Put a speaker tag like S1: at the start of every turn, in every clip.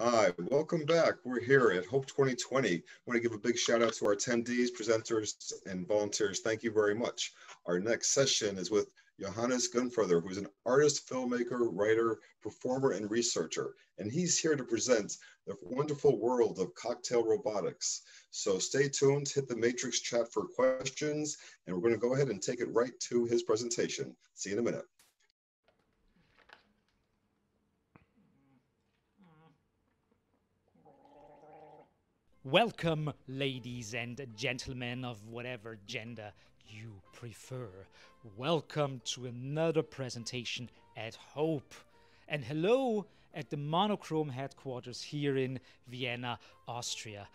S1: Hi, welcome back. We're here at Hope 2020. I want to give a big shout out to our attendees, presenters, and volunteers. Thank you very much. Our next session is with Johannes Grenzfurthner, who's an artist, filmmaker, writer, performer, and researcher. And he's here to present the wonderful world of cocktail robotics. So stay tuned, hit the matrix chat for questions, and we're going to go ahead and take it right to his presentation. See you in a minute.
S2: Welcome, ladies and gentlemen of whatever gender you prefer. Welcome to another presentation at Hope. And hello at the Monochrom headquarters here in Vienna, Austria.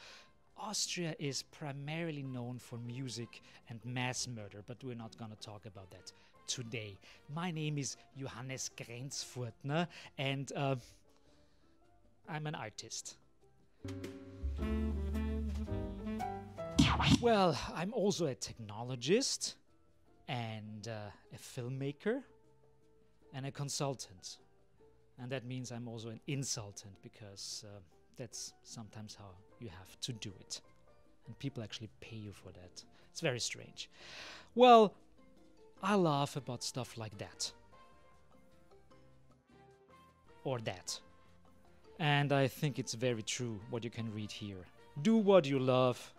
S2: Austria is primarily known for music and mass murder, but we're not going to talk about that today. My name is Johannes Grenzfurthner, and uh, I'm an artist. Well, I'm also a technologist and uh, a filmmaker and a consultant. And that means I'm also an insultant because uh, that's sometimes how you have to do it. And people actually pay you for that. It's very strange. Well, I laugh about stuff like that. Or that. And I think it's very true what you can read here. Do what you love,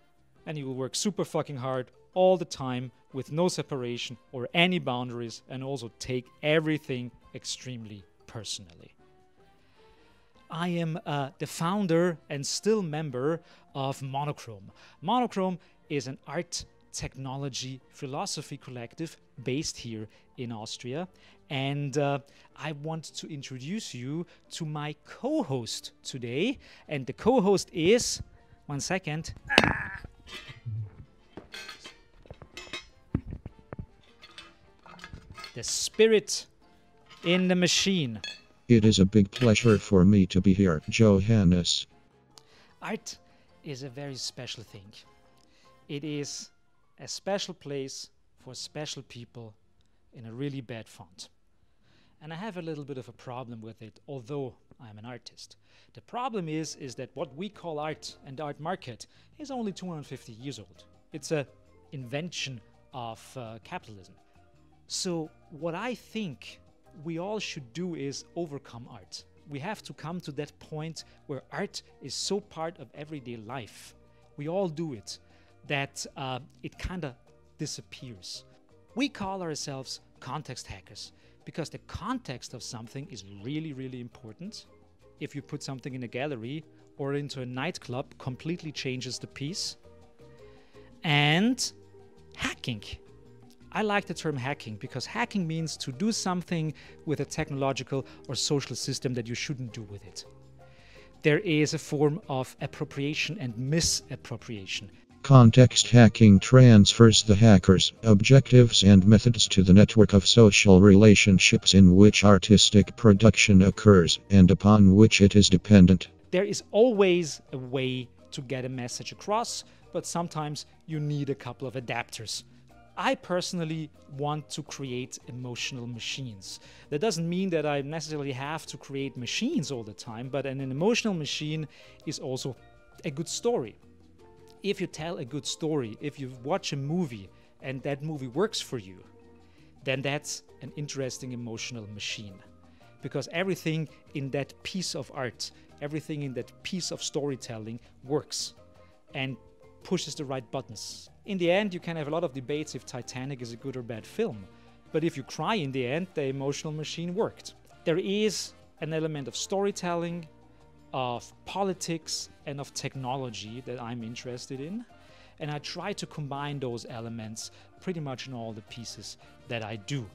S2: and you will work super fucking hard all the time with no separation or any boundaries, and also take everything extremely personally. I am uh, the founder and still member of Monochrom. Monochrom is an art technology philosophy collective based here in Austria. And uh, I want to introduce you to my co host today. And the co host is, one second. The spirit in the machine.
S3: It is a big pleasure for me to be here, Johannes.
S2: Art is a very special thing. It is a special place for special people in a really bad font. And I have a little bit of a problem with it, although I'm an artist. The problem is, is that what we call art and the art market is only 250 years old. It's a invention of uh, capitalism. So what I think we all should do is overcome art. We have to come to that point where art is so part of everyday life. We all do it that uh, it kind of disappears. We call ourselves context hackers because the context of something is really, really important. If you put something in a gallery or into a nightclub, completely changes the piece. And hacking. I like the term hacking because hacking means to do something with a technological or social system that you shouldn't do with it. There is a form of appropriation and misappropriation.
S3: Context hacking transfers the hacker's objectives and methods to the network of social relationships in which artistic production occurs and upon which it is dependent.
S2: There is always a way to get a message across, but sometimes you need a couple of adapters. I personally want to create emotional machines. That doesn't mean that I necessarily have to create machines all the time, but an emotional machine is also a good story if you tell a good story, if you watch a movie and that movie works for you, then that's an interesting emotional machine. Because everything in that piece of art, everything in that piece of storytelling works and pushes the right buttons. In the end, you can have a lot of debates if Titanic is a good or bad film. But if you cry in the end, the emotional machine worked. There is an element of storytelling, of politics and of technology that I'm interested in. And I try to combine those elements pretty much in all the pieces that I do.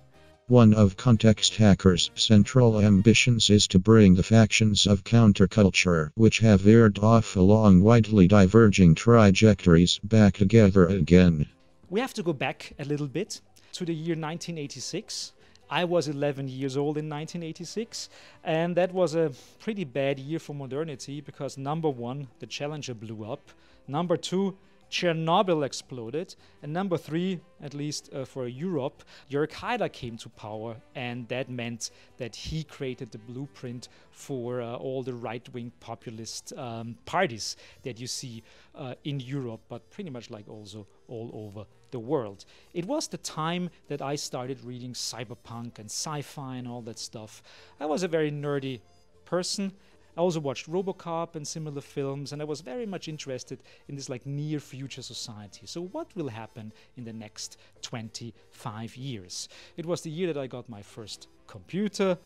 S3: One of Context Hacker's central ambitions is to bring the factions of counterculture, which have veered off along widely diverging trajectories, back together again.
S2: We have to go back a little bit to the year 1986 I was 11 years old in 1986, and that was a pretty bad year for modernity because number one, the Challenger blew up. Number two, Chernobyl exploded. And number three, at least uh, for Europe, Jörg Haider came to power, and that meant that he created the blueprint for uh, all the right wing populist um, parties that you see uh, in Europe, but pretty much like also all over the world. It was the time that I started reading cyberpunk and sci fi and all that stuff. I was a very nerdy person. I also watched Robocop and similar films, and I was very much interested in this like near future society. So, what will happen in the next 25 years? It was the year that I got my first computer.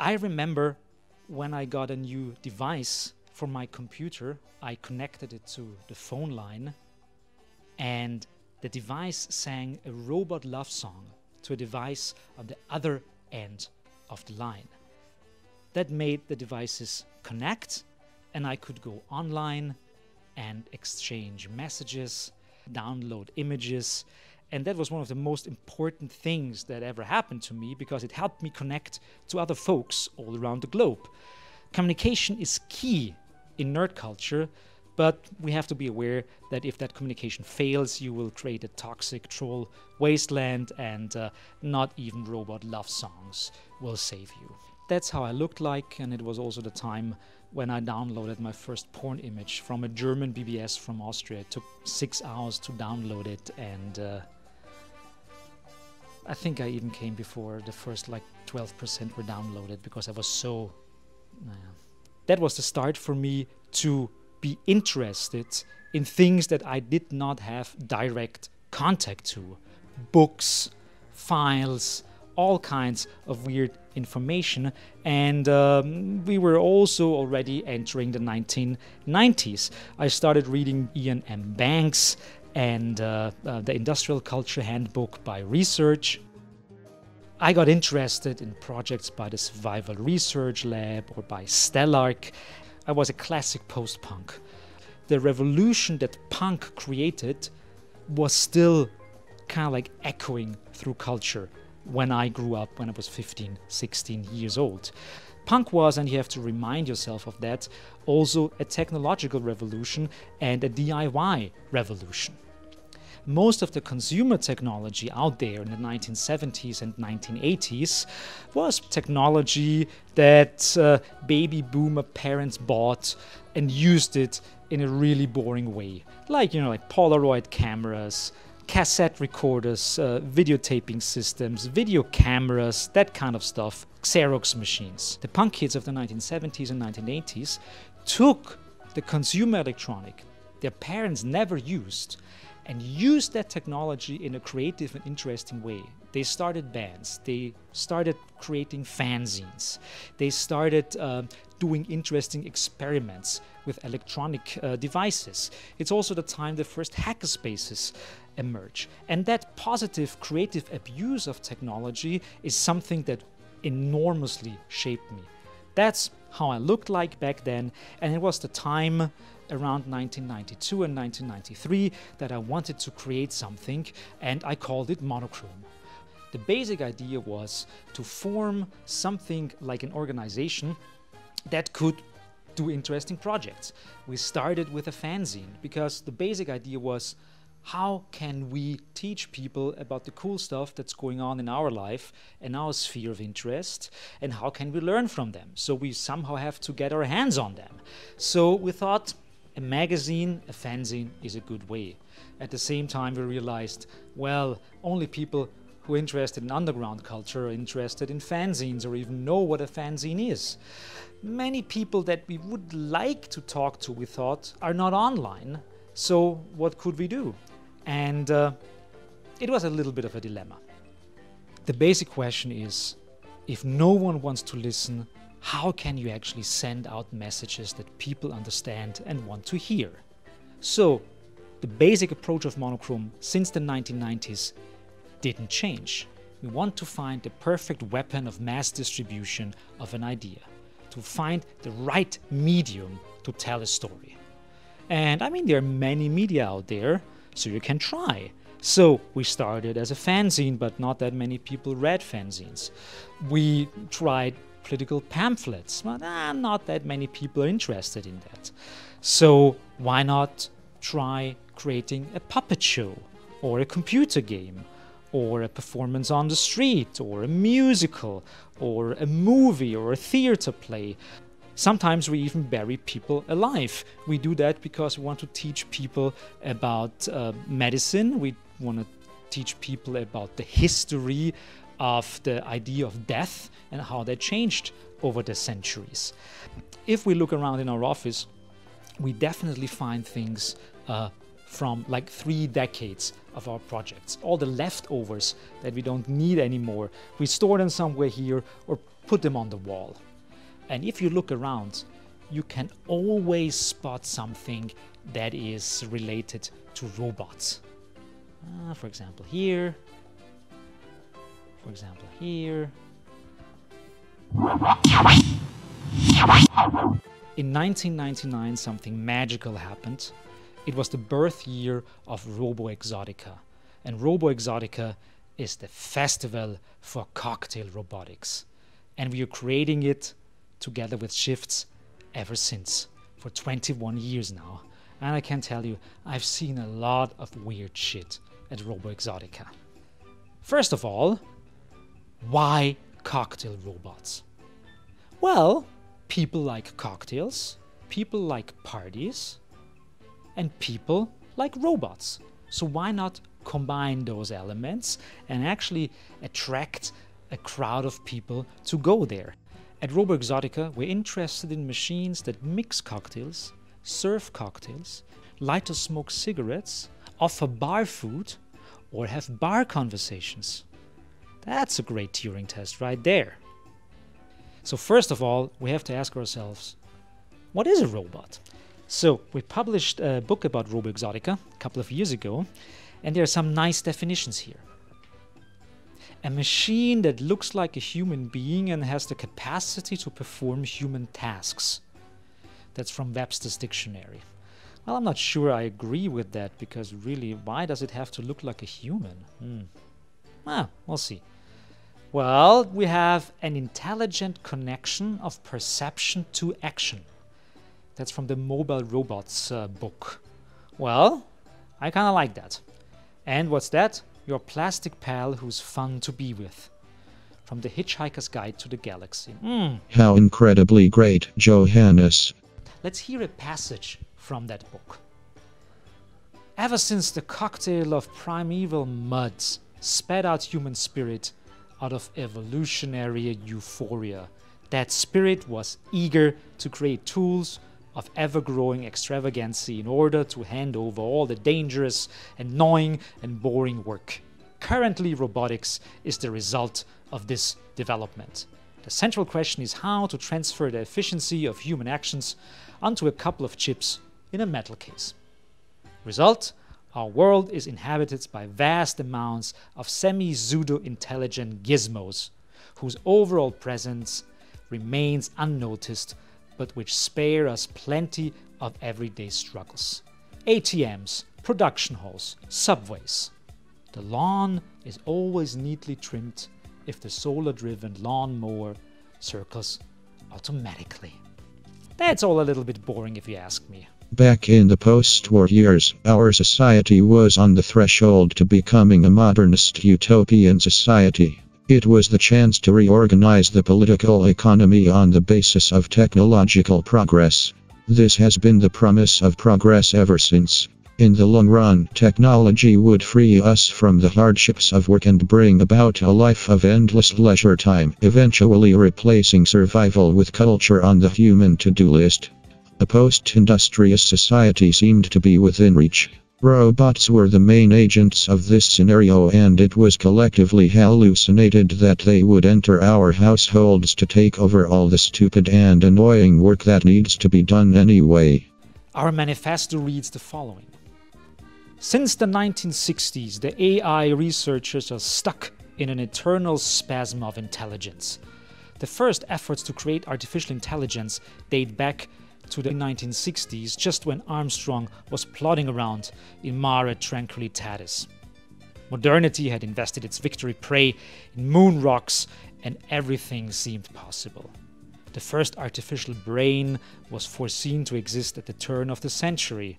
S2: I remember when I got a new device for my computer, I connected it to the phone line, and the device sang a robot love song to a device on the other end of the line. That made the devices connect, and I could go online and exchange messages, download images. And that was one of the most important things that ever happened to me because it helped me connect to other folks all around the globe. Communication is key in nerd culture, but we have to be aware that if that communication fails, you will create a toxic troll wasteland, and uh, not even robot love songs will save you. That's how I looked like, and it was also the time when I downloaded my first porn image from a German BBS from Austria. It took six hours to download it, and uh, I think I even came before the first like 12% were downloaded because I was so. Uh, that was the start for me to be interested in things that I did not have direct contact to books, files, all kinds of weird information. And um, we were also already entering the 1990s. I started reading Iain M. Banks and uh, uh, the Industrial Culture Handbook by Research. I got interested in projects by the Survival Research Lab or by Stelarc. I was a classic post punk. The revolution that punk created was still kind of like echoing through culture when I grew up when I was 15, 16 years old. Punk was, and you have to remind yourself of that, also a technological revolution and a DIY revolution. Most of the consumer technology out there in the 1970s and 1980s was technology that uh, baby boomer parents bought and used it in a really boring way. Like, you know, like Polaroid cameras, cassette recorders, uh, videotaping systems, video cameras, that kind of stuff, Xerox machines. The punk kids of the 1970s and 1980s took the consumer electronic their parents never used and used that technology in a creative and interesting way. They started bands, they started creating fanzines, they started uh, doing interesting experiments with electronic uh, devices. It's also the time the first hackerspaces emerge. And that positive creative abuse of technology is something that enormously shaped me. That's how I looked like back then, and it was the time around 1992 and 1993 that I wanted to create something, and I called it Monochrom. The basic idea was to form something like an organization that could do interesting projects. We started with a fanzine because the basic idea was how can we teach people about the cool stuff that's going on in our life and our sphere of interest and how can we learn from them? So we somehow have to get our hands on them. So we thought a magazine a fanzine is a good way. At the same time we realized well only people who are interested in underground culture are interested in fanzines or even know what a fanzine is many people that we would like to talk to we thought are not online so what could we do and uh, it was a little bit of a dilemma. The basic question is if no one wants to listen, how can you actually send out messages that people understand and want to hear? So, the basic approach of monochrom since the 1990s didn't change. We want to find the perfect weapon of mass distribution of an idea, to find the right medium to tell a story. And I mean, there are many media out there, so you can try. So we started as a fanzine, but not that many people read fanzines. We tried political pamphlets, but ah, not that many people are interested in that. So why not try creating a puppet show, or a computer game, or a performance on the street, or a musical, or a movie, or a theater play. Sometimes we even bury people alive. We do that because we want to teach people about uh, medicine. We want to teach people about the history of the idea of death and how that changed over the centuries. If we look around in our office, we definitely find things uh, from like three decades of our projects. All the leftovers that we don't need anymore, we store them somewhere here or put them on the wall. And if you look around, you can always spot something that is related to robots. Uh, for example, here. For example, here. In 1999, something magical happened. It was the birth year of Roboexotica. And Roboexotica is the festival for cocktail robotics. And we are creating it together with Shifz ever since, for 21 years now. And I can tell you, I've seen a lot of weird shit at Roboexotica. First of all, why cocktail robots? Well, people like cocktails, people like parties, and people like robots. So why not combine those elements and actually attract a crowd of people to go there? At Roboexotica, we're interested in machines that mix cocktails, serve cocktails, light or smoke cigarettes, offer bar food, or have bar conversations. That's a great Turing test right there. So, first of all, we have to ask ourselves what is a robot? So, we published a book about Roboexotica a couple of years ago, and there are some nice definitions here. A machine that looks like a human being and has the capacity to perform human tasks. That's from Webster's Dictionary. Well, I'm not sure I agree with that because really, why does it have to look like a human? Hmm. Ah, we'll see. Well, we have an intelligent connection of perception to action. That's from the Mobile Robots uh, book. Well, I kind of like that. And what's that? Your plastic pal who's fun to be with. From the Hitchhiker's Guide to the Galaxy. Mm.
S3: How incredibly great, Johannes.
S2: Let's hear a passage from that book. Ever since the cocktail of primeval muds spat out human spirit out of evolutionary euphoria, that spirit was eager to create tools of ever growing extravagancy in order to hand over all the dangerous, annoying, and boring work. Currently, robotics is the result of this development. The central question is how to transfer the efficiency of human actions onto a couple of chips in a metal case. Result our world is inhabited by vast amounts of semi pseudo intelligent gizmos, whose overall presence remains unnoticed, but which spare us plenty of everyday struggles. ATMs, production halls, subways. The lawn is always neatly trimmed if the solar driven lawnmower circles automatically. That's all a little bit boring if you ask me.
S3: Back in the post war years, our society was on the threshold to becoming a modernist utopian society. It was the chance to reorganize the political economy on the basis of technological progress. This has been the promise of progress ever since. In the long run, technology would free us from the hardships of work and bring about a life of endless leisure time, eventually replacing survival with culture on the human to do list. A post-industrious society seemed to be within reach. Robots were the main agents of this scenario and it was collectively hallucinated that they would enter our households to take over all the stupid and annoying work that needs to be done anyway.
S2: Our manifesto reads the following Since the 1960s, the AI researchers are stuck in an eternal spasm of intelligence. The first efforts to create artificial intelligence date back to the 1960s, just when Armstrong was plodding around in Mare Tranquillitatis. Modernity had invested its victory prey in moon rocks, and everything seemed possible. The first artificial brain was foreseen to exist at the turn of the century.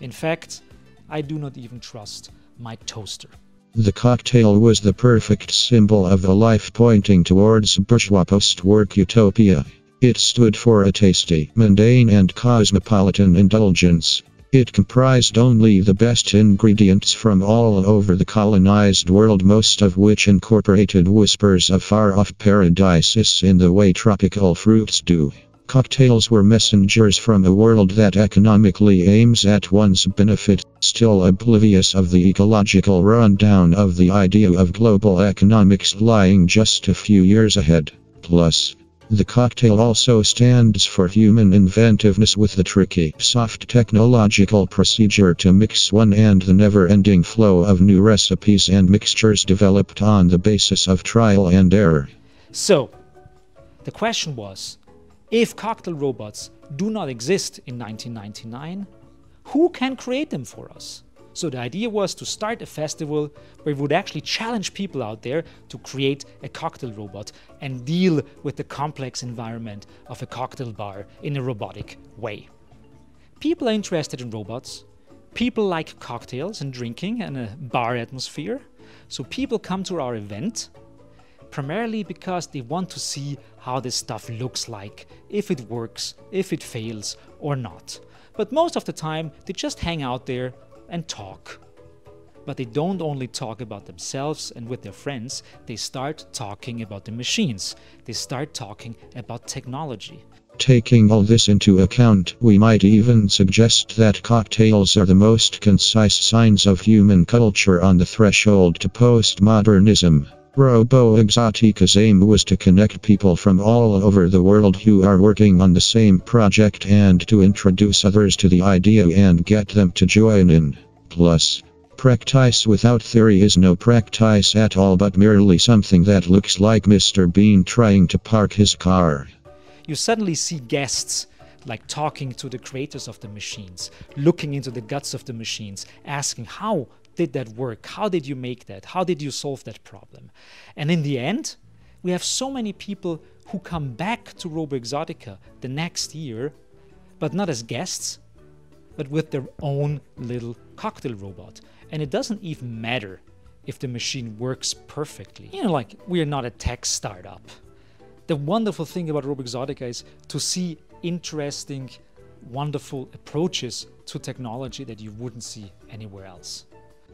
S2: In fact, I do not even trust my toaster.
S3: The cocktail was the perfect symbol of the life pointing towards bourgeois post-work utopia. It stood for a tasty, mundane and cosmopolitan indulgence. It comprised only the best ingredients from all over the colonized world, most of which incorporated whispers of far off paradises in the way tropical fruits do. Cocktails were messengers from a world that economically aims at one's benefit, still oblivious of the ecological rundown of the idea of global economics lying just a few years ahead. Plus, the cocktail also stands for human inventiveness with the tricky, soft technological procedure to mix one and the never ending flow of new recipes and mixtures developed on the basis of trial and error.
S2: So, the question was if cocktail robots do not exist in 1999, who can create them for us? So the idea was to start a festival where we would actually challenge people out there to create a cocktail robot and deal with the complex environment of a cocktail bar in a robotic way. People are interested in robots. People like cocktails and drinking and a bar atmosphere. So people come to our event primarily because they want to see how this stuff looks like, if it works, if it fails or not. But most of the time, they just hang out there and talk. But they don't only talk about themselves and with their friends, they start talking about the machines. They start talking about technology.
S3: Taking all this into account, we might even suggest that cocktails are the most concise signs of human culture on the threshold to postmodernism. Roboexotica's aim was to connect people from all over the world who are working on the same project and to introduce others to the idea and get them to join in. Plus, practice without theory is no practice at all but merely something that looks like Mr. Bean trying to park his car.
S2: You suddenly see guests like talking to the creators of the machines, looking into the guts of the machines, asking how did that work? How did you make that? How did you solve that problem? And in the end, we have so many people who come back to Roboexotica the next year, but not as guests, but with their own little cocktail robot. And it doesn't even matter if the machine works perfectly. You know, like we're not a tech startup. The wonderful thing about Roboexotica is to see interesting, wonderful approaches to technology that you wouldn't see anywhere else.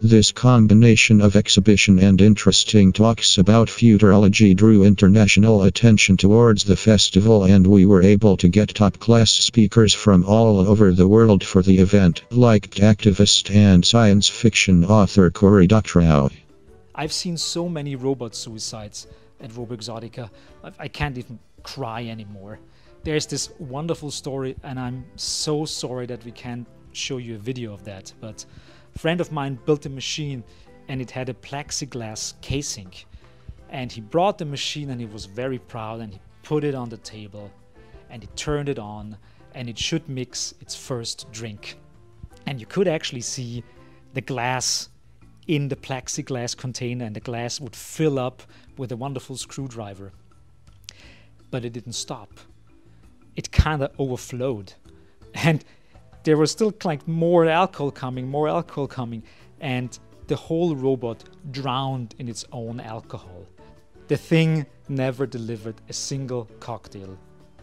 S3: This combination of exhibition and interesting talks about futurology drew international attention towards the festival, and we were able to get top class speakers from all over the world for the event, like activist and science fiction author Cory Doctorow.
S2: I've seen so many robot suicides at Roboexotica, I can't even cry anymore. There's this wonderful story, and I'm so sorry that we can't show you a video of that, but friend of mine built a machine and it had a plexiglass casing. And he brought the machine and he was very proud and he put it on the table and he turned it on and it should mix its first drink. And you could actually see the glass in the plexiglass container and the glass would fill up with a wonderful screwdriver. But it didn't stop. It kind of overflowed. And there was still like more alcohol coming, more alcohol coming, and the whole robot drowned in its own alcohol. The thing never delivered a single cocktail,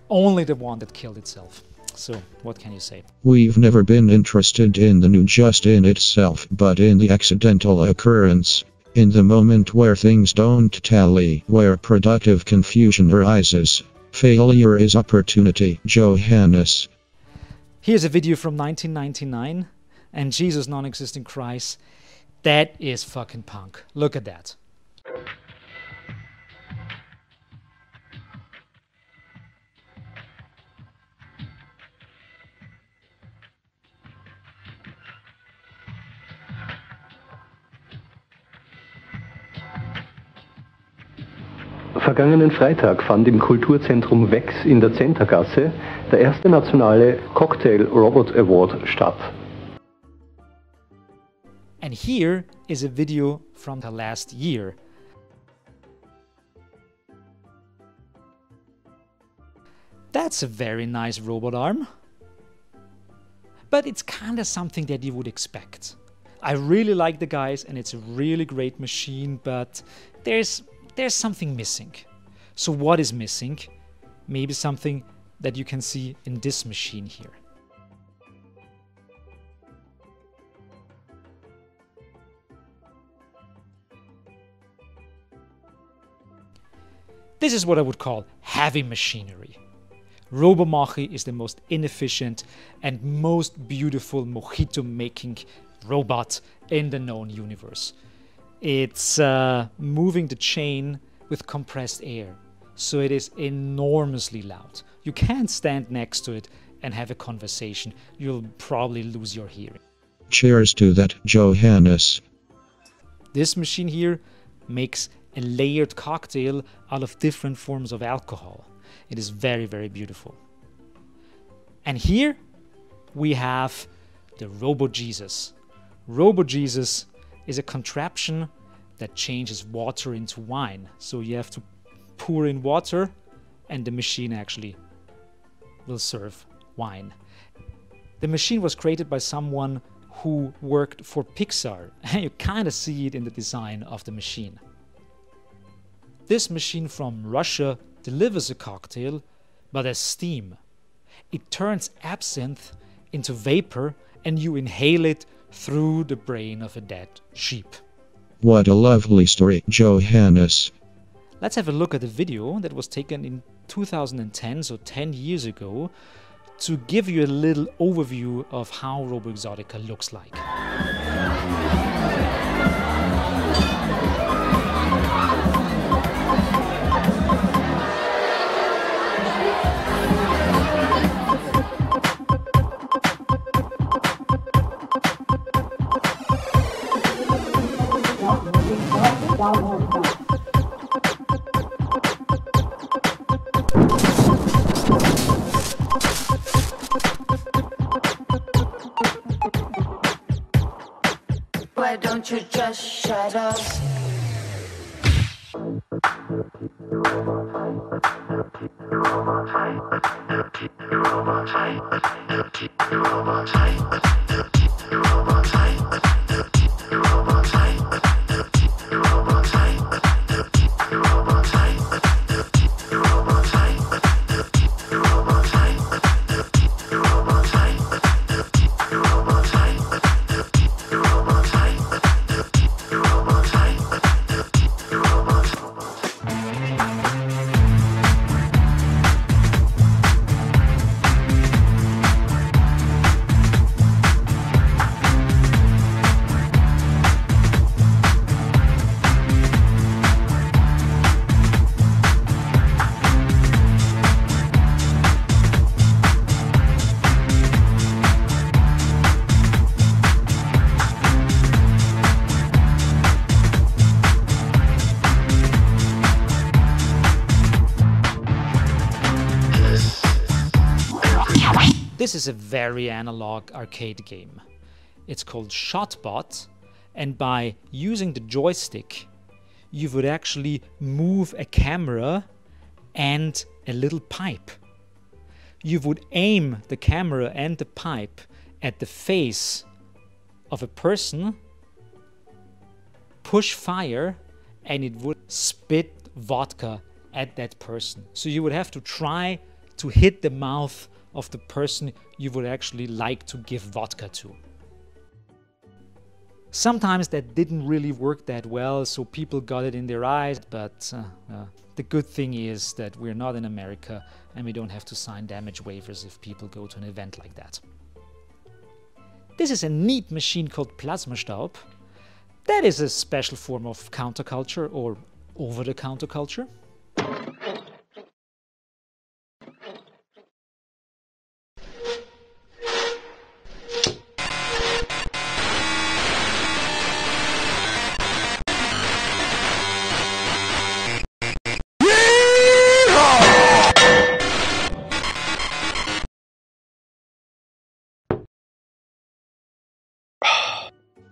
S2: only the one that killed itself. So, what can you say?
S3: We've never been interested in the new just in itself, but in the accidental occurrence. In the moment where things don't tally, where productive confusion arises. Failure is opportunity. Johannes.
S2: Here's a video from 1999 and Jesus non existent Christ. That is fucking punk. Look at that.
S4: Vergangenen Freitag fand im Kulturzentrum Wex in der Zentergasse der erste nationale Cocktail Robot Award statt.
S2: And here is a video from the last year. That's a very nice robot arm. But it's kinda something that you would expect. I really like the guys and it's a really great machine, but there's there's something missing. So what is missing? Maybe something that you can see in this machine here. This is what I would call heavy machinery. Robomochi is the most inefficient and most beautiful mojito making robot in the known universe. It's uh, moving the chain with compressed air, so it is enormously loud. You can't stand next to it and have a conversation, you'll probably lose your hearing.
S3: Cheers to that, Johannes.
S2: This machine here makes a layered cocktail out of different forms of alcohol. It is very, very beautiful. And here we have the Robo Jesus. Robo Jesus is a contraption that changes water into wine. So you have to pour in water and the machine actually will serve wine. The machine was created by someone who worked for Pixar. And you kind of see it in the design of the machine. This machine from Russia delivers a cocktail, but as steam. It turns absinthe into vapor and you inhale it through the brain of a dead sheep.
S3: What a lovely story, Johannes.
S2: Let's have a look at the video that was taken in 2010, so 10 years ago, to give you a little overview of how RoboExotica looks like.
S5: Why don't you just shut up? A very analog arcade game. It's called Shotbot, and by using the joystick, you would actually move a camera and a little pipe. You would aim the camera and the pipe at the face of a person, push fire, and it would spit vodka at that person. So you would have to try to hit the mouth of the person you would actually like to give vodka to. Sometimes that didn't really work that well, so people got it in their eyes, but uh, uh, the good thing is that we're not in America and we don't have to sign damage waivers if people go to an event like that. This is a neat machine called Plasmastaub. That is a special form of counterculture or over the counter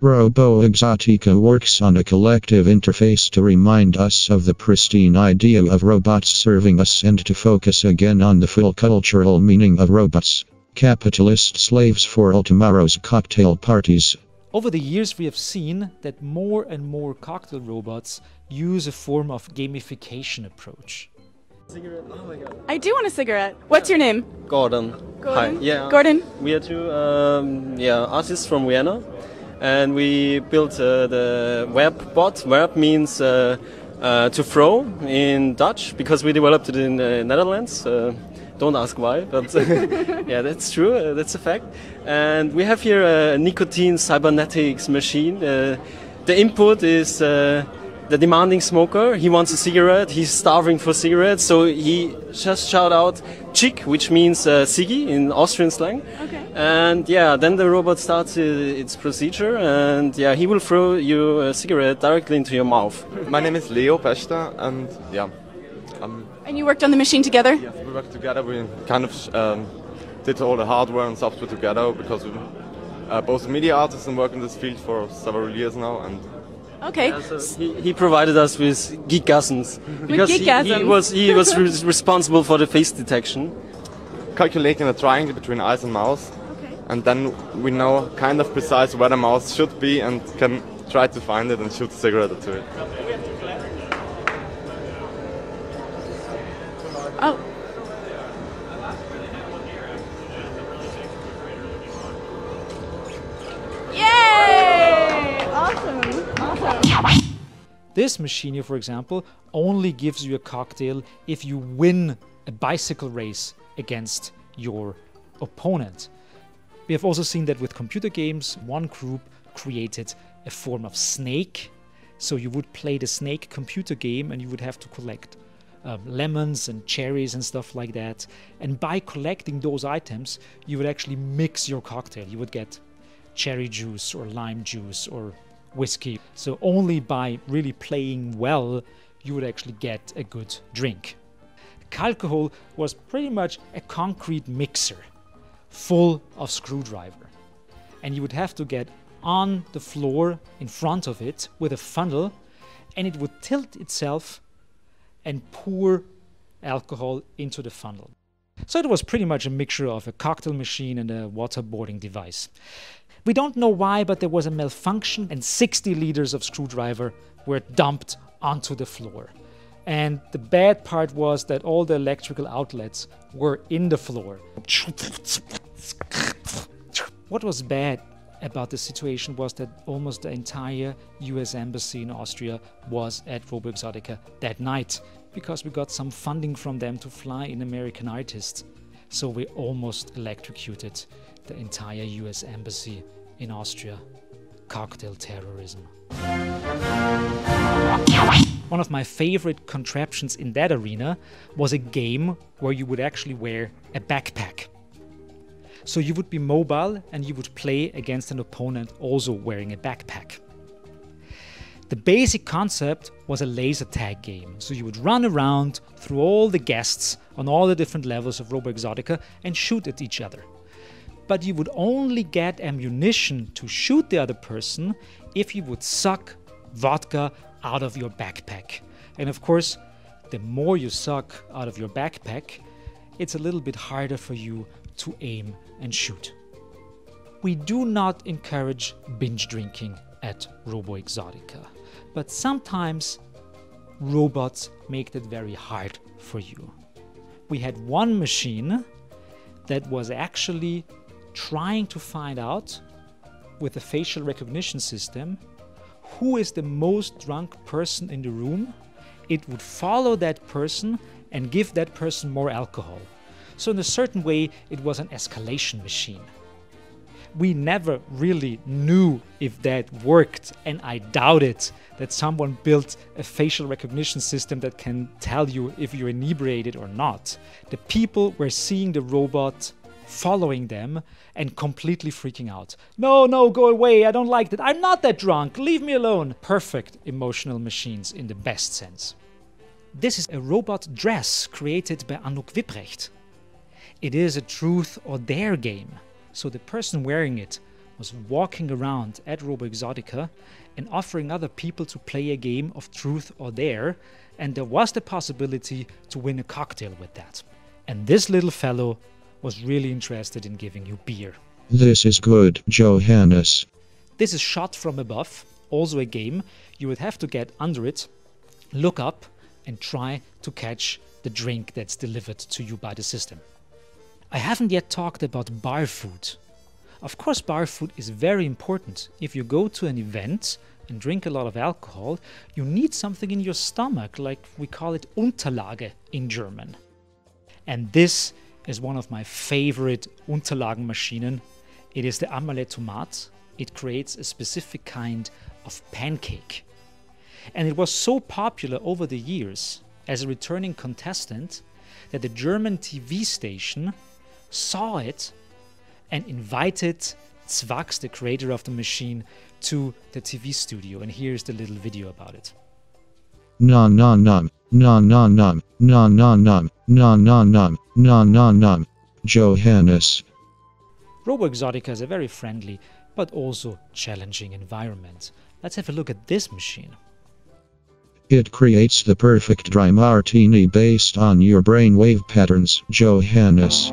S5: culture.
S3: Roboexotica works on a collective interface to remind us of the pristine idea of robots serving us and to focus again on the full cultural meaning of robots. Capitalist slaves for all tomorrow's cocktail parties.
S2: Over the years, we have seen that more and more cocktail robots use a form of gamification approach.
S6: Oh I do want a cigarette. What's your name?
S7: Gordon.
S6: Gordon?
S7: Hi. Yeah.
S6: Gordon?
S7: We are two um, yeah, artists from Vienna. And we built uh, the web bot. Web means uh, uh, to throw in Dutch because we developed it in the Netherlands. Uh, don't ask why, but yeah, that's true. Uh, that's a fact. And we have here a nicotine cybernetics machine. Uh, the input is the demanding smoker. He wants a cigarette. He's starving for cigarettes. So he just shout out "chick," which means uh, "sigi" in Austrian slang.
S6: Okay.
S7: And yeah, then the robot starts uh, its procedure, and yeah, he will throw you a cigarette directly into your mouth.
S8: My name is Leo Pesta, and yeah. Um,
S6: and you worked on the machine together?
S8: Yes, we worked together. We kind of um, did all the hardware and software together because we uh, both media artists and work in this field for several years now, and
S6: Okay.
S7: Yeah, so he, he, provided us with geekgasms because
S6: with
S7: he, he, was he was re responsible for the face detection.
S8: Calculating a triangle between eyes and mouth,
S6: okay.
S8: and then we know kind of precise where the mouse should be and can try to find it and shoot a cigarette to it.
S6: Oh.
S2: This machine here, for example, only gives you a cocktail if you win a bicycle race against your opponent. We have also seen that with computer games, one group created a form of snake. So you would play the snake computer game and you would have to collect um, lemons and cherries and stuff like that. And by collecting those items, you would actually mix your cocktail. You would get cherry juice or lime juice or whiskey. So only by really playing well you would actually get a good drink. Alcohol was pretty much a concrete mixer full of screwdriver. And you would have to get on the floor in front of it with a funnel and it would tilt itself and pour alcohol into the funnel. So it was pretty much a mixture of a cocktail machine and a waterboarding device. We don't know why, but there was a malfunction and 60 liters of screwdriver were dumped onto the floor. And the bad part was that all the electrical outlets were in the floor. What was bad about the situation was that almost the entire US embassy in Austria was at Roboexotica that night because we got some funding from them to fly in American artists. So we almost electrocuted the entire US embassy in Austria cocktail terrorism. One of my favorite contraptions in that arena was a game where you would actually wear a backpack. So you would be mobile and you would play against an opponent also wearing a backpack. The basic concept was a laser tag game, so you would run around through all the guests on all the different levels of Roboexotica and shoot at each other but you would only get ammunition to shoot the other person if you would suck vodka out of your backpack. And of course, the more you suck out of your backpack, it's a little bit harder for you to aim and shoot. We do not encourage binge drinking at Roboexotica, but sometimes robots make that very hard for you. We had one machine that was actually trying to find out with a facial recognition system who is the most drunk person in the room. It would follow that person and give that person more alcohol. So, in a certain way, it was an escalation machine. We never really knew if that worked, and I doubt it that someone built a facial recognition system that can tell you if you're inebriated or not. The people were seeing the robot following them and completely freaking out. No, no, go away. I don't like that. I'm not that drunk. Leave me alone. Perfect emotional machines in the best sense. This is a robot dress created by Anouk Wipprecht. It is a truth or dare game. So the person wearing it was walking around at Roboexotica and offering other people to play a game of truth or dare, and there was the possibility to win a cocktail with that. And this little fellow was really interested in giving you beer.
S3: This is good, Johannes.
S2: This is shot from above, also a game. You would have to get under it, look up, and try to catch the drink that's delivered to you by the system. I haven't yet talked about bar food. Of course, bar food is very important. If you go to an event and drink a lot of alcohol, you need something in your stomach, like we call it Unterlage in German. And this is one of my favorite Unterlagenmaschinen. It is the Amalé Tomat. It creates a specific kind of pancake. And it was so popular over the years as a returning contestant that the German TV station saw it and invited Zwax, the creator of the machine, to the TV studio. And here's the little video about it.
S3: Na na num, na na num, na na num, na na num, na na num. Johannes.
S2: Roboexotica is a very friendly but also challenging environment. Let's have a look at this machine.
S3: It creates the perfect dry martini based on your brainwave patterns, Johannes.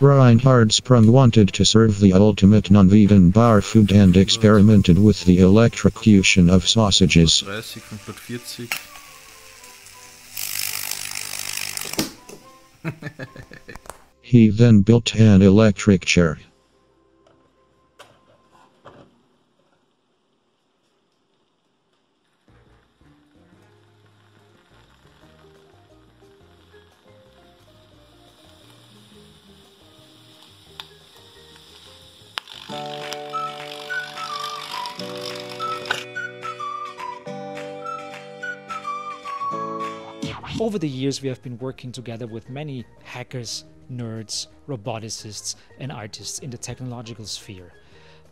S3: Reinhard Sprung wanted to serve the ultimate non-vegan bar food and experimented with the electrocution of sausages.
S9: 30, 540.
S3: He then built an electric chair.
S2: Over the years, we have been working together with many hackers, nerds, roboticists, and artists in the technological sphere.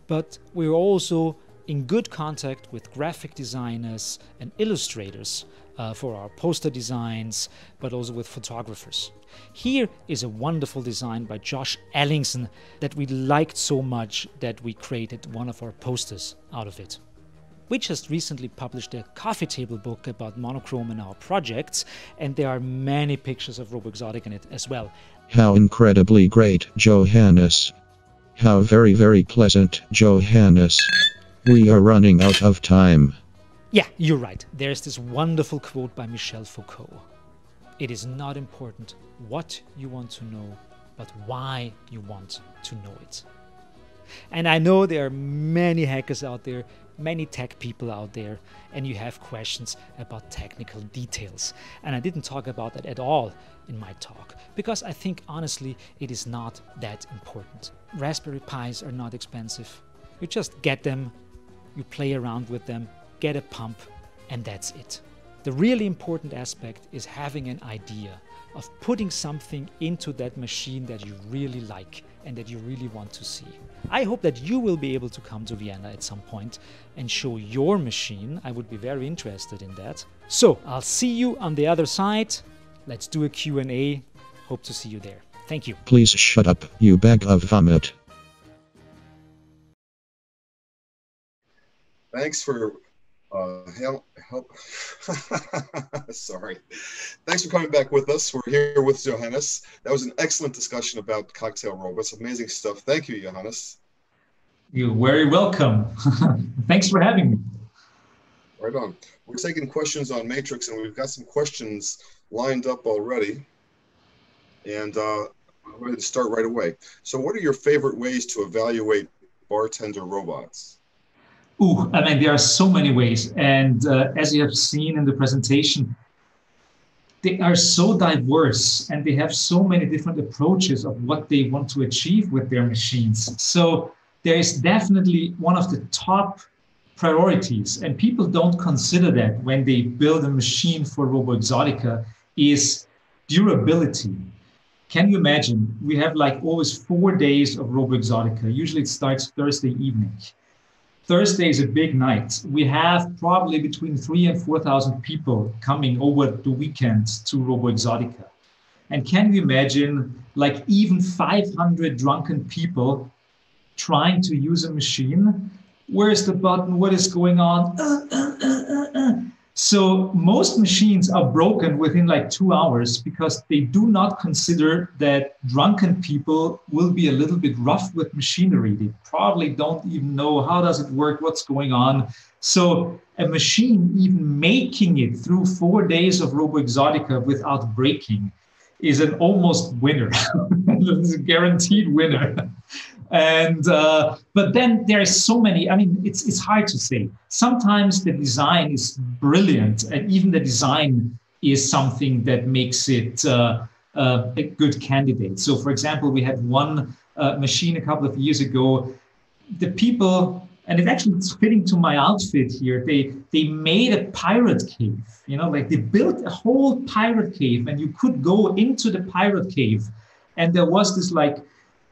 S2: But we're also in good contact with graphic designers and illustrators uh, for our poster designs, but also with photographers. Here is a wonderful design by Josh Ellingson that we liked so much that we created one of our posters out of it. We just recently published a coffee table book about monochrom in our projects, and there are many pictures of Roboexotica in it as well.
S3: How incredibly great, Johannes. How very, very pleasant, Johannes. We are running out of time.
S2: Yeah, you're right. There's this wonderful quote by Michel Foucault. It is not important what you want to know, but why you want to know it. And I know there are many hackers out there, many tech people out there, and you have questions about technical details. And I didn't talk about that at all in my talk because I think honestly it is not that important. Raspberry Pis are not expensive. You just get them, you play around with them, get a pump, and that's it. The really important aspect is having an idea of putting something into that machine that you really like and that you really want to see. I hope that you will be able to come to Vienna at some point and show your machine. I would be very interested in that. So, I'll see you on the other side. Let's do a Q&A. Hope to see you there. Thank you.
S3: Please shut up, you bag of vomit.
S1: Thanks for uh, help. help. Sorry. Thanks for coming back with us. We're here with Johannes. That was an excellent discussion about cocktail robots. Amazing stuff. Thank you, Johannes.
S10: You're very welcome. Thanks for having me.
S1: Right on. We're taking questions on Matrix, and we've got some questions lined up already. And uh, I'm going to start right away. So, what are your favorite ways to evaluate bartender robots?
S10: Ooh, I mean, there are so many ways. And uh, as you have seen in the presentation, they are so diverse and they have so many different approaches of what they want to achieve with their machines. So there is definitely one of the top priorities, and people don't consider that when they build a machine for Roboexotica, is durability. Can you imagine? We have like always four days of Roboexotica. Usually it starts Thursday evening. Thursday is a big night. We have probably between three and 4,000 people coming over the weekend to Roboexotica. And can you imagine like even 500 drunken people trying to use a machine? Where's the button? What is going on? Uh, uh,
S2: So most machines are broken within like two hours because they do not consider that drunken people will be a little bit rough with machinery. They probably don't even know how does it work, what's going on. So a machine even making it through four days of Roboexotica without breaking is an almost winner. it's a guaranteed winner. And uh, but then there is so many i mean it's it's hard to say. Sometimes the design is brilliant and even the design is something that makes it uh, uh, a good candidate. So for example we had one uh, machine a couple of years ago. The people and it actually it's fitting to my outfit here they they made a pirate cave you know like they built a whole pirate cave and you could go into the pirate cave. And there was this like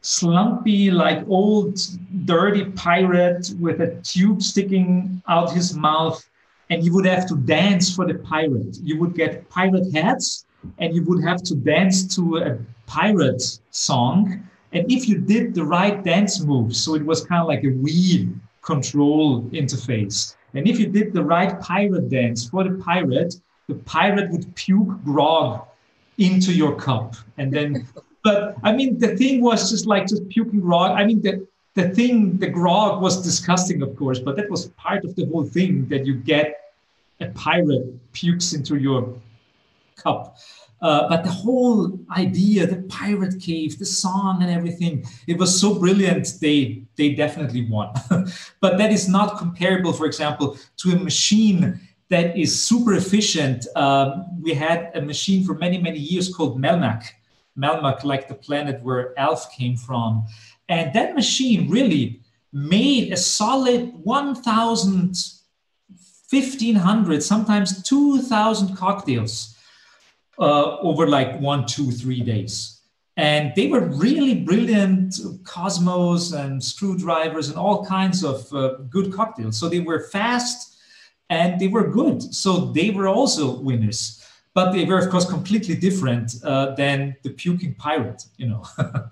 S2: slumpy, like old, dirty pirate with a tube sticking out his mouth, and you would have to dance for the pirate. You would get pirate hats, and you would have to dance to a pirate song. And if you did the right dance moves, so it was kind of like a Wii control interface. And if you did the right pirate dance for the pirate, the pirate would puke grog into your cup. And then but I mean, the thing was just like just puking grog. I mean, the, the thing, the grog was disgusting, of course, but that was part of the whole thing that you get a pirate pukes into your cup. Uh, but the whole idea, the pirate cave, the song and everything, it was so brilliant. They they definitely won. but that is not comparable, for example, to a machine that is super efficient. Um, we had a machine for many many years called Melmac, Melmac, like the planet where Alf came from. And that machine really made a solid 1,000, 1,500, sometimes 2,000 cocktails uh, over like one, two, three days. And they were really brilliant Cosmos and screwdrivers and all kinds of uh, good cocktails. So they were fast and they were good. So they were also winners but they were of course completely different uh, than the puking pirate you know.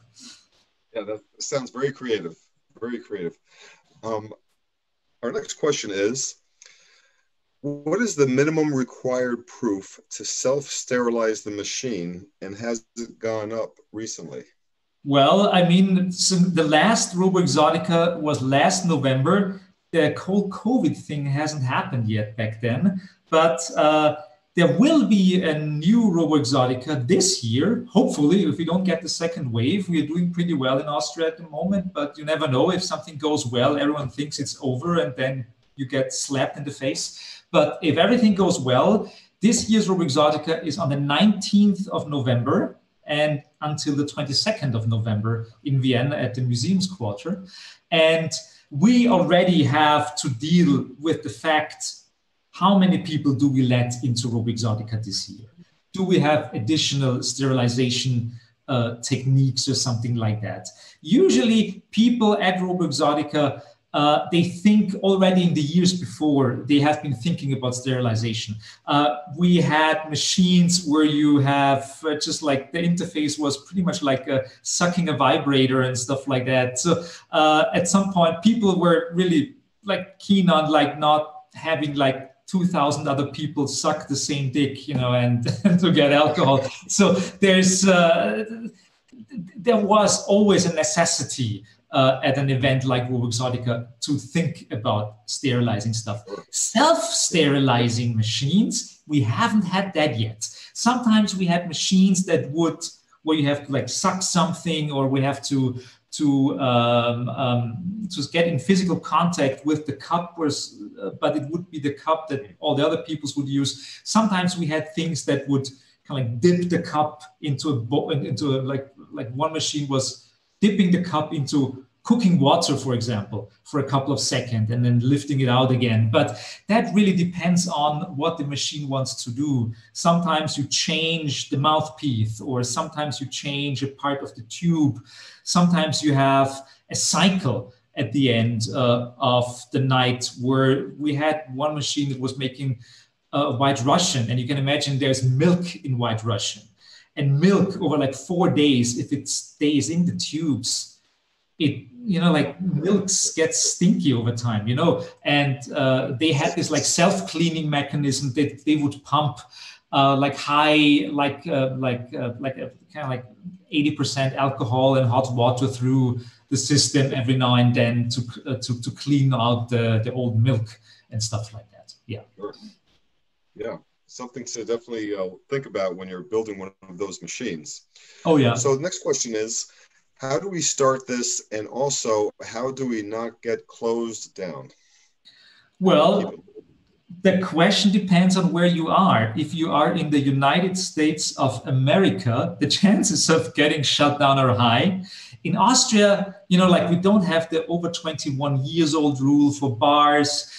S1: Yeah that sounds very creative very creative. Um, our next question is what is the minimum required proof to self-sterilize the machine and has it gone up recently?
S2: Well i mean the last Roboexotica was last november. The whole covid thing hasn't happened yet back then but uh, there will be a new Roboexotica this year, hopefully, if we don't get the second wave. We are doing pretty well in Austria at the moment, but you never know if something goes well, everyone thinks it's over, and then you get slapped in the face. But if everything goes well, this year's Roboexotica is on the 19th of November and until the 22nd of November in Vienna at the Museums Quarter. And we already have to deal with the fact how many people do we let into Roboexotica this year? Do we have additional sterilization uh, techniques or something like that? Usually, people at Roboexotica uh, they think already in the years before they have been thinking about sterilization. Uh, we had machines where you have uh, just like the interface was pretty much like sucking a vibrator and stuff like that. So uh, at some point, people were really like keen on like not having like 2000 other people suck the same dick you know and, to get alcohol so there's uh, there was always a necessity uh, at an event like Roboexotica to think about sterilizing stuff. Self sterilizing machines, we haven't had that yet. Sometimes we had machines that would, where you have to like suck something or we have to to um, um, to get in physical contact with the cup was uh, but it would be the cup that all the other peoples would use. Sometimes we had things that would kind of like dip the cup into a into a, like like one machine was dipping the cup into cooking water, for example, for a couple of seconds and then lifting it out again. But that really depends on what the machine wants to do. Sometimes you change the mouthpiece, or sometimes you change a part of the tube. Sometimes you have a cycle at the end uh, of the night where we had one machine that was making uh, white Russian. And you can imagine there's milk in white Russian. And milk over like four days, if it stays in the tubes, it you know like milks get stinky over time you know and uh, they had this like self-cleaning mechanism that they would pump uh, like high like uh, like uh, like a kind of like 80% alcohol and hot water through the system every now and then to uh, to, to clean out the, the old milk and stuff like that. Yeah.
S1: Sure. yeah. Something to definitely uh, think about when you're building one of those machines.
S2: Oh yeah.
S1: So the next question is how do we start this and also how do we not get closed down?
S2: Well the question depends on where you are. If you are in the united states of america the chances of getting shut down are high. In austria you know like we don't have the over 21 years old rule for bars.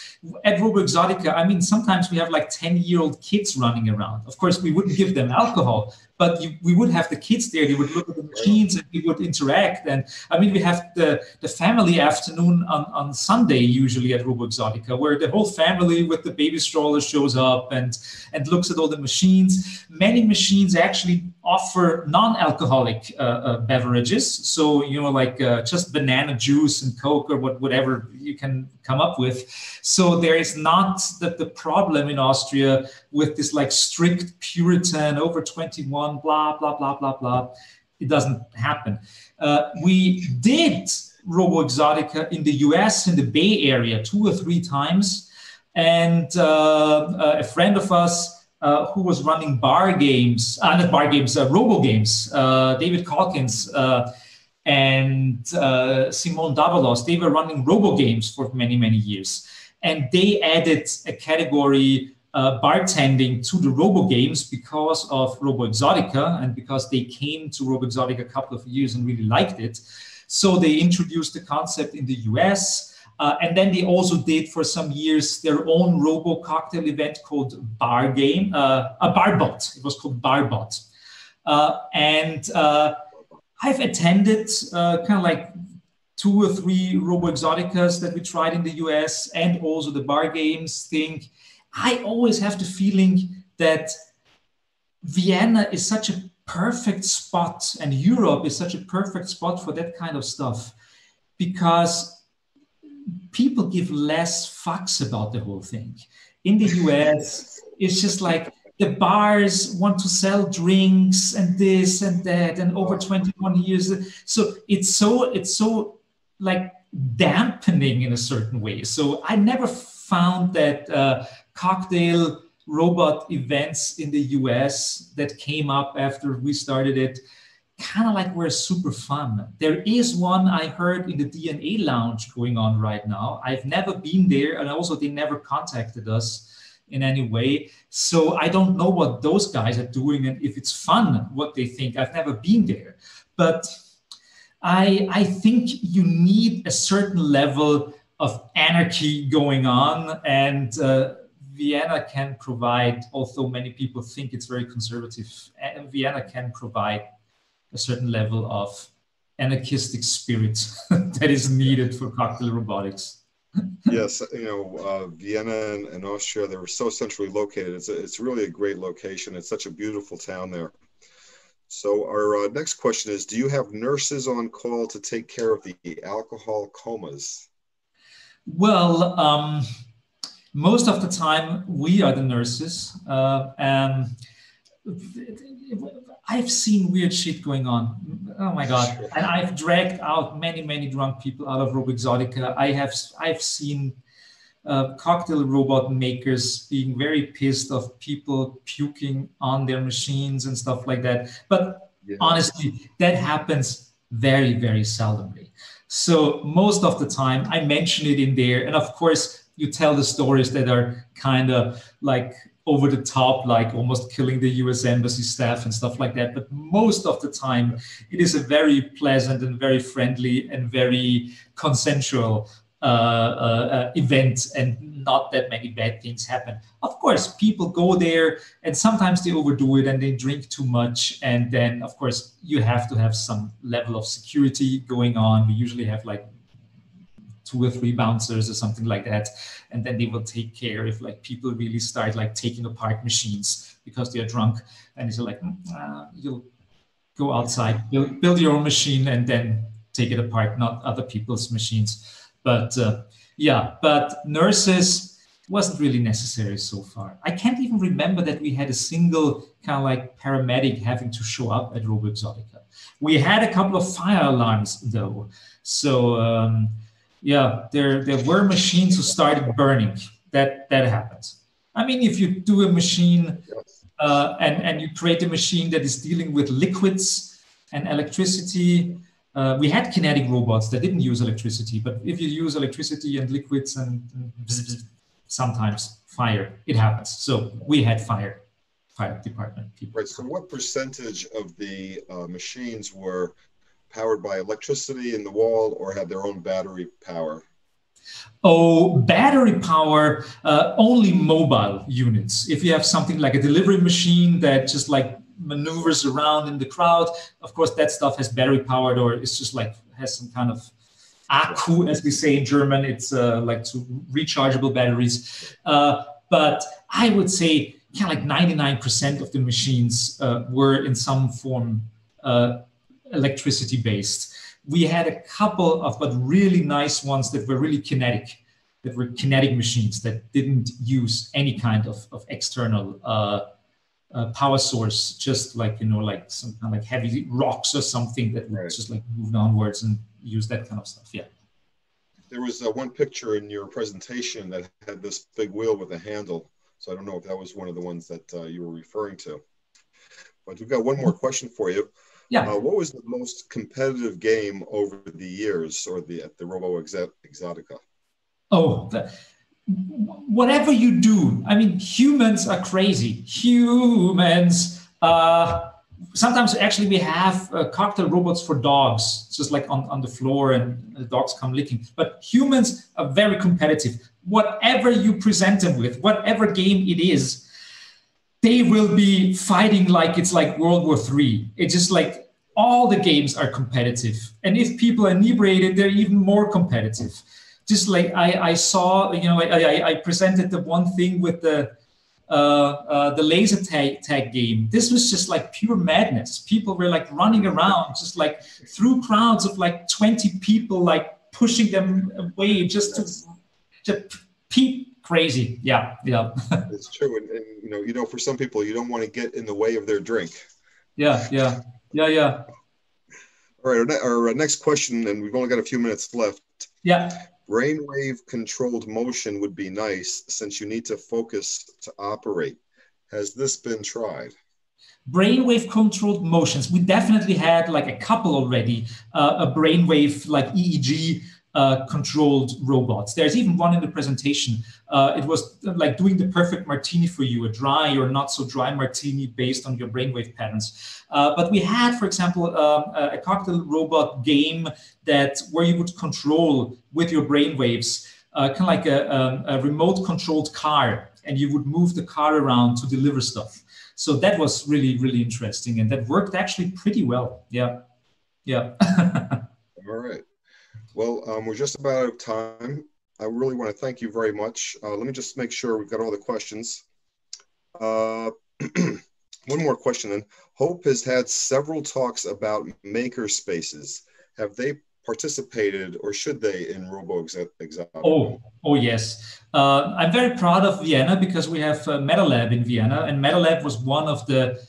S2: At Roboexotica, I mean, sometimes we have like 10 year old kids running around. Of course, we wouldn't give them alcohol, but you, we would have the kids there. They would look at the machines and we would interact. And I mean, we have the, the family afternoon on, on Sunday, usually at Roboexotica, where the whole family with the baby stroller shows up and, and looks at all the machines. Many machines actually offer non-alcoholic uh, uh, beverages. So, you know, like uh, just banana juice and Coke or what, whatever you can come up with. So there is not that the problem in Austria with this like strict Puritan over 21, blah, blah, blah, blah, blah. It doesn't happen. Uh, we did Roboexotica in the US, in the Bay Area, two or three times. And uh, uh a friend of us uh, who was running bar games, uh, not bar games, uh, robo games, uh, David Calkins uh, and Simone Davalos, they were running robo games for many, many years. And they added a category uh, bartending to the Robo games because of Roboexotica and because they came to Roboexotica a couple of years and really liked it. So they introduced the concept in the US. Uh, and then they also did for some years their own Robo cocktail event called Bar Game, uh, a Barbot. It was called Barbot. Uh, and uh, I've attended uh, kind of like two or three Roboexoticas that we tried in the US and also the bar games thing. I always have the feeling that Vienna is such a perfect spot and Europe is such a perfect spot for that kind of stuff because people give less fucks about the whole thing. In the US, it's just like the bars want to sell drinks and this and that and over 21 years. So it's so it's so like dampening in a certain way. So I never found that uh, cocktail robot events in the US that came up after we started it kind of like were super fun. There is one I heard in the DNA lounge going on right now. I've never been there, and also they never contacted us in any way. So I don't know what those guys are doing and if it's fun, what they think. I've never been there. But I, I think you need a certain level of anarchy going on. And uh, Vienna can provide, although many people think it's very conservative, Vienna can provide a certain level of anarchistic spirit that is needed for cocktail robotics.
S1: yes, you know, uh, Vienna and, and, Austria, they were so centrally located. It's, a, it's really a great location. It's such a beautiful town there. So our uh, next question is, do you have nurses on call to take care of the alcohol comas?
S2: Well, um, most of the time we are the nurses uh, and i've seen weird shit going on. Oh my god. And i've dragged out many many drunk people out of Roboexotica i have i've seen uh, cocktail robot makers being very pissed of people puking on their machines and stuff like that. But yeah. honestly that happens very very seldomly. So most of the time i mention it in there. And of course you tell the stories that are kind of like over the top, like almost killing the US embassy staff and stuff like that. But most of the time, it is a very pleasant and very friendly and very consensual uh, uh, uh, event, and not that many bad things happen. Of course, people go there and sometimes they overdo it and they drink too much. And then, of course, you have to have some level of security going on. We usually have like two or three bouncers or something like that and then they will take care if like people really start like taking apart machines because they're drunk and it's like mm, uh, you'll go outside build, build your own machine and then take it apart, not other people's machines. But uh, yeah, but nurses wasn't really necessary so far. I can't even remember that we had a single kind of like paramedic having to show up at Roboexotica. We had a couple of fire alarms though. So um, yeah, there there were machines who started burning. That that happens. I mean, if you do a machine uh, and and you create a machine that is dealing with liquids and electricity. Uh, we had kinetic robots that didn't use electricity, but if you use electricity and liquids and, and sometimes fire, it happens. So we had fire, fire department people.
S1: Right. So what percentage of the uh, machines were powered by electricity in the wall or had their own battery power?
S2: Oh, battery power, uh, only mobile units. If you have something like a delivery machine that just like maneuvers around in the crowd, of course, that stuff has battery powered or it's just like has some kind of Akku, as we say in German. It's uh, like to rechargeable batteries. Uh, but I would say kind of like 99% of the machines uh, were in some form uh, electricity based. We had a couple of but really nice ones that were really kinetic, that were kinetic machines that didn't use any kind of, of external uh, uh, power source, just like you know, like some kind of like heavy rocks or something that would right. just like move downwards and use that kind of stuff. Yeah.
S1: There was uh, one picture in your presentation that had this big wheel with a handle. So I don't know if that was one of the ones that uh, you were referring to. But we've got one more question for you.
S2: Yeah.
S1: Uh, what was the most competitive game over the years, or the at the Roboexotica?
S2: Oh, the, whatever you do. I mean, humans are crazy. Humans. Uh, sometimes actually we have uh, cocktail robots for dogs, just like on, on the floor, and the dogs come licking. But humans are very competitive. Whatever you present them with, whatever game it is, they will be fighting like it's like World War Three. It's just like all the games are competitive, and if people are inebriated, they're even more competitive. Just like I, I saw, you know, I, I presented the one thing with the uh, uh, the laser tag, tag game. This was just like pure madness. People were like running around, just like through crowds of like 20 people, like pushing them away just to just peep crazy. Yeah, yeah.
S1: it's true, and, and, you know, you know, for some people, you don't want to get in the way of their drink.
S2: Yeah, yeah, yeah, yeah.
S1: All right, our, our next question, and we've only got a few minutes left.
S2: Yeah.
S1: Brainwave controlled motion would be nice since you need to focus to operate. Has this been tried?
S2: brainwave controlled motions we definitely had like a couple already uh, a brainwave like eeg uh, controlled robots. There's even one in the presentation. Uh, it was like doing the perfect martini for you, a dry or not so dry martini based on your brainwave patterns. Uh, but we had, for example, um, a cocktail robot game that where you would control with your brainwaves, uh, kind of like a, um, a remote controlled car, and you would move the car around to deliver stuff. So that was really, really interesting, and that worked actually pretty well. Yeah, yeah.
S1: Well, um, we're just about out of time. I really want to thank you very much. Uh, let me just make sure we've got all the questions. Uh, one more question then. Hope has had several talks about maker spaces. Have they participated or should they in Roboexotica?
S2: Oh, oh yes. Uh, I'm very proud of Vienna because we have uh, MetaLab in Vienna, and MetaLab was one of the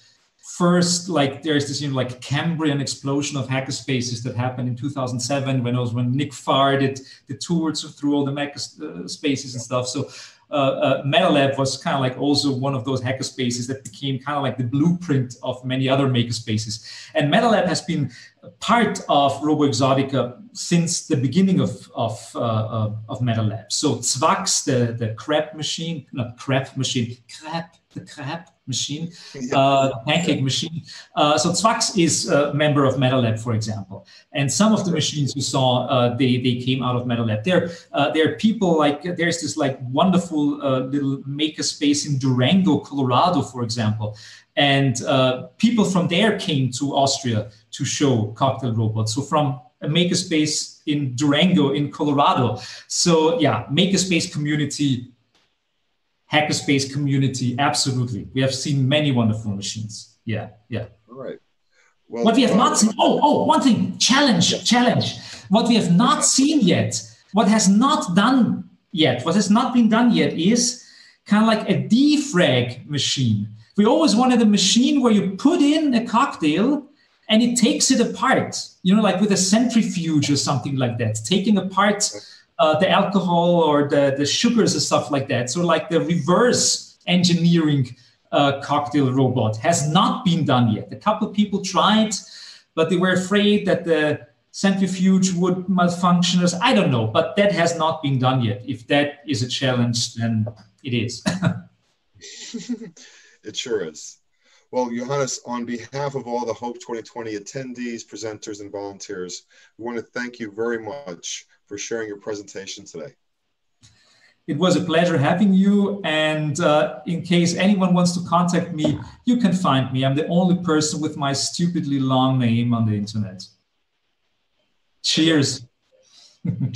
S2: first like there's this you know like cambrian explosion of hackerspaces that happened in 2007 when it was when Nick Farr did the tours through all the maker uh, spaces and stuff so uh, uh, MetaLab was kind of like also one of those hackerspaces that became kind of like the blueprint of many other makerspaces. And MetaLab has been part of Roboexotica since the beginning of of, uh, uh of MetaLab. So Zwax, the the crab machine, not crab machine, crab the crab machine, uh, pancake machine. Uh, so Zwax is a member of MetaLab, for example. And some of the machines you saw, uh, they, they came out of MetaLab. There, uh, there are people like, there's this like wonderful uh, little maker space in Durango, Colorado, for example. And people from there came to Austria to show cocktail robots. So from a makerspace in Durango in Colorado. So yeah, makerspace community hackerspace community, absolutely. We have seen many wonderful machines. Yeah, yeah.
S1: All right.
S2: Well, what we have uh, not seen, oh, oh, one thing, challenge, yeah. challenge. What we have not seen yet, what has not done yet, what has not been done yet is kind of like a defrag machine. We always wanted a machine where you put in a cocktail and it takes it apart, you know, like with a centrifuge or something like that, taking apart uh, the alcohol or the, the sugars and stuff like that. So, like the reverse engineering uh, cocktail robot has not been done yet. A couple of people tried, but they were afraid that the centrifuge would malfunction. As I don't know, but that has not been done yet. If that is a challenge, then it is.
S1: it sure is. Well, Johannes, on behalf of all the Hope 2020 attendees, presenters, and volunteers, we want to thank you very much for sharing your presentation today.
S2: It was a pleasure having you. And uh, in case anyone wants to contact me, you can find me. I'm the only person with my stupidly long name on the internet. Cheers.